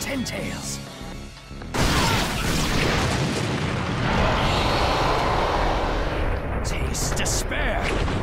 Ten tails. Taste despair.